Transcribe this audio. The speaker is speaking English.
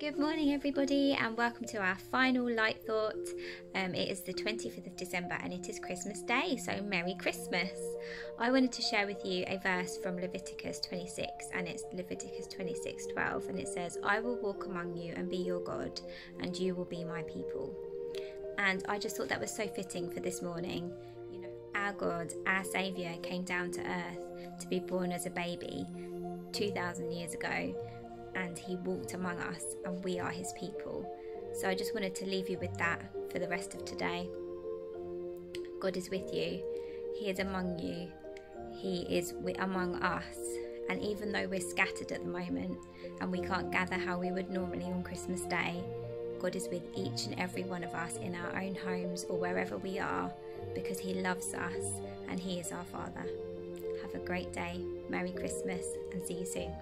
Good morning, everybody, and welcome to our final light thought. Um, it is the 25th of December and it is Christmas Day, so Merry Christmas. I wanted to share with you a verse from Leviticus 26, and it's Leviticus 26 12, and it says, I will walk among you and be your God, and you will be my people. And I just thought that was so fitting for this morning. You know, our God, our Saviour, came down to earth to be born as a baby 2,000 years ago and he walked among us, and we are his people. So I just wanted to leave you with that for the rest of today. God is with you, he is among you, he is among us. And even though we're scattered at the moment and we can't gather how we would normally on Christmas Day, God is with each and every one of us in our own homes or wherever we are because He loves us and He is our Father. Have a great day, Merry Christmas, and see you soon.